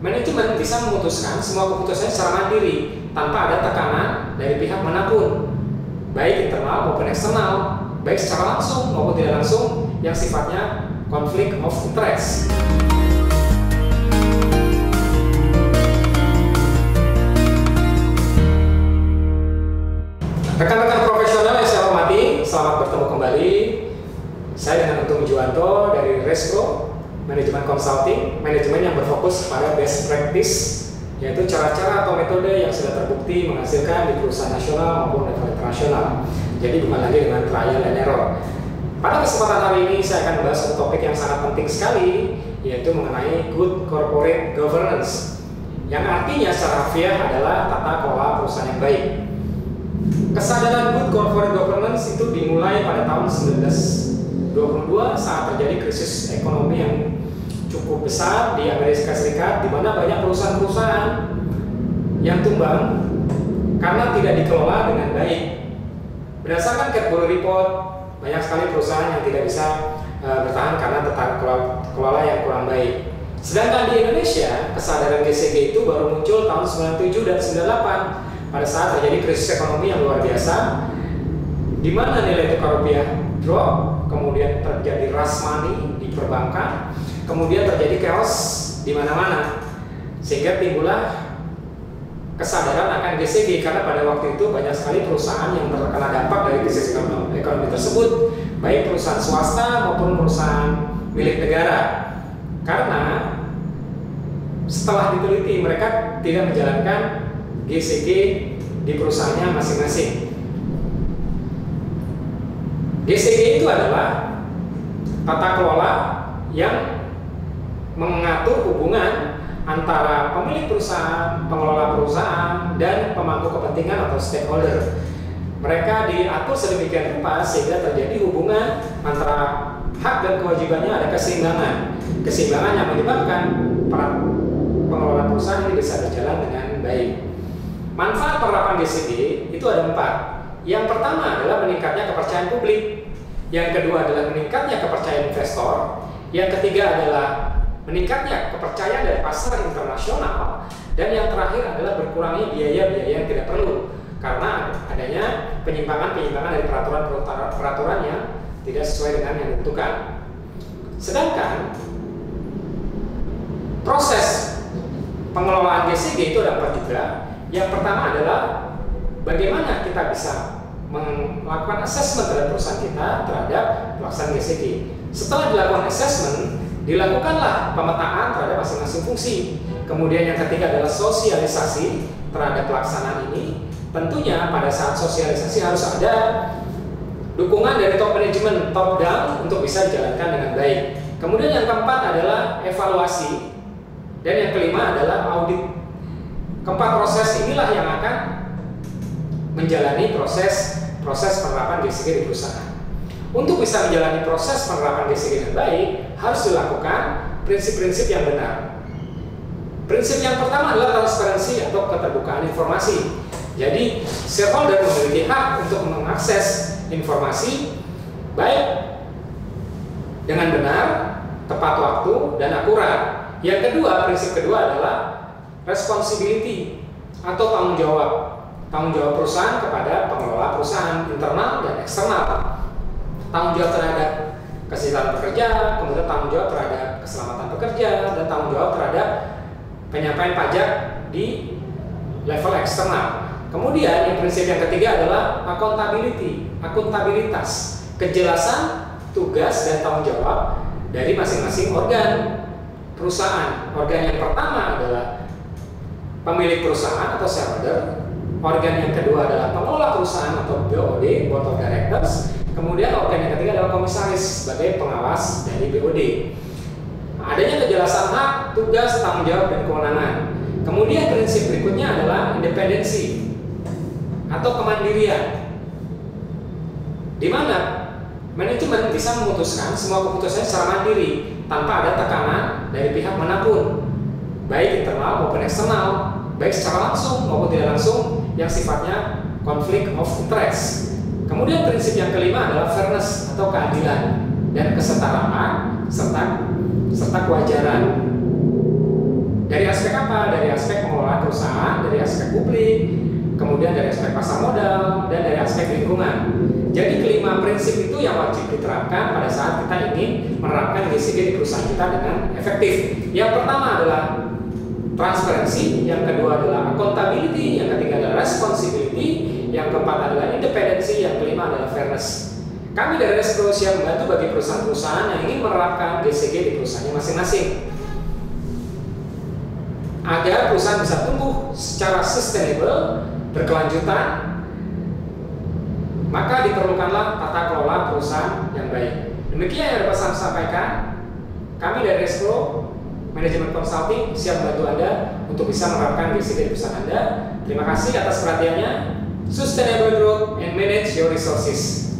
manajemen bisa memutuskan semua keputusannya secara mandiri tanpa ada tekanan dari pihak mana pun, baik internal maupun eksternal, baik secara langsung maupun tidak langsung yang sifatnya konflik of interest. Rekan-rekan profesional yang saya hormati, selamat bertemu kembali. Saya dengan Untung Juwanto dari Resco, manajemen consulting, manajemen yang berfokus pada best practice, yaitu cara-cara atau metode yang sudah terbukti menghasilkan di perusahaan nasional maupun level internasional. Jadi bukan lagi dengan trial and error. Pada kesempatan hari ini saya akan membahas satu topik yang sangat penting sekali, yaitu mengenai good corporate governance, yang artinya secara harfiah adalah tata kelola perusahaan yang baik. Kesadaran good corporate governance itu dimulai pada tahun 1922 saat terjadi krisis ekonomi yang cukup besar di Amerika Serikat di mana banyak perusahaan-perusahaan yang tumbang karena tidak dikelola dengan baik. Berdasarkan Cadbury Report, banyak sekali perusahaan yang tidak bisa uh, bertahan karena tata kelola yang kurang baik. Sedangkan di Indonesia, kesadaran GCG itu baru muncul tahun 97 dan 98 pada saat terjadi krisis ekonomi yang luar biasa di mana nilai tukar rupiah drop, kemudian terjadi rush money di perbankan, kemudian terjadi chaos di mana-mana. Sehingga timbullah kesadaran akan GCG karena pada waktu itu banyak sekali perusahaan yang terkena dampak dari krisis ekonomi, ekonomi tersebut, baik perusahaan swasta maupun perusahaan milik negara. Karena setelah diteliti mereka tidak menjalankan GCG di perusahaannya masing-masing. GCG itu adalah tata kelola yang mengatur hubungan antara pemilik perusahaan, pengelola perusahaan, dan pemangku kepentingan atau stakeholder. Mereka diatur sedemikian rupa sehingga terjadi hubungan antara hak dan kewajibannya ada keseimbangan. Keseimbangan yang menyebabkan para pengelola perusahaan ini bisa berjalan dengan baik. Manfaat penerapan GCG itu ada empat. Yang pertama adalah meningkatnya kepercayaan publik. Yang kedua adalah meningkatnya kepercayaan investor. Yang ketiga adalah meningkatnya kepercayaan dari pasar internasional. Dan yang terakhir adalah berkurangnya biaya-biaya yang tidak perlu karena adanya penyimpangan-penyimpangan dari peraturan-peraturan yang tidak sesuai dengan yang ditentukan. Sedangkan proses pengelolaan GCG itu ada empat juga. Yang pertama adalah bagaimana kita bisa melakukan assessment terhadap perusahaan kita terhadap pelaksanaan GCG. Setelah dilakukan assessment, dilakukanlah pemetaan terhadap masing-masing fungsi. Kemudian yang ketiga adalah sosialisasi terhadap pelaksanaan ini. Tentunya pada saat sosialisasi harus ada dukungan dari top manajemen, top down untuk bisa dijalankan dengan baik. Kemudian yang keempat adalah evaluasi dan yang kelima adalah audit. Keempat proses inilah yang akan menjalani proses proses penerapan GCG di perusahaan. Untuk bisa menjalani proses penerapan GCG dengan baik, harus dilakukan prinsip-prinsip yang benar. Prinsip yang pertama adalah transparansi atau keterbukaan informasi. Jadi, shareholder memiliki hak untuk mengakses informasi baik dengan benar, tepat waktu, dan akurat. Yang kedua, prinsip kedua adalah responsibility atau tanggung jawab. Tanggung jawab perusahaan kepada pengelola perusahaan internal dan eksternal. Tanggung jawab terhadap kesehatan pekerja, kemudian tanggung jawab terhadap keselamatan pekerja, dan tanggung jawab terhadap penyampaian pajak di level eksternal. Kemudian yang prinsip yang ketiga adalah accountability, akuntabilitas, kejelasan tugas dan tanggung jawab dari masing-masing organ perusahaan. Organ yang pertama adalah pemilik perusahaan atau shareholder. Organ yang kedua adalah pengelola perusahaan atau BOD, Board of Directors. Kemudian organ yang ketiga adalah komisaris sebagai pengawas dari BOD. Adanya kejelasan hak, tugas, tanggung jawab, dan kewenangan. Kemudian prinsip berikutnya adalah independensi atau kemandirian. Di mana manajemen bisa memutuskan semua keputusannya secara mandiri tanpa ada tekanan dari pihak mana pun, baik internal maupun eksternal, baik secara langsung maupun tidak langsung yang sifatnya konflik of interest. Kemudian prinsip yang kelima adalah fairness atau keadilan dan kesetaraan serta serta kewajaran. Dari aspek apa? Dari aspek pengelolaan perusahaan, dari aspek publik, kemudian dari aspek pasar modal, dan dari aspek lingkungan. Jadi kelima prinsip itu yang wajib diterapkan pada saat kita ingin menerapkan GCG di perusahaan kita dengan efektif. Yang pertama adalah transparansi, yang kedua adalah accountability, yang ketiga adalah responsibility, yang keempat adalah independensi, yang kelima adalah fairness. Kami dari Resco siap membantu bagi perusahaan-perusahaan yang ingin menerapkan GCG di perusahaannya masing-masing. Agar perusahaan bisa tumbuh secara sustainable, berkelanjutan, maka diperlukanlah tata kelola perusahaan yang baik. Demikian yang dapat saya sampaikan. Kami dari Resco Manajemen Consulting siap membantu Anda untuk bisa menerapkan GCG di perusahaan Anda. Terima kasih atas perhatiannya. Sustainable growth and manage your resources.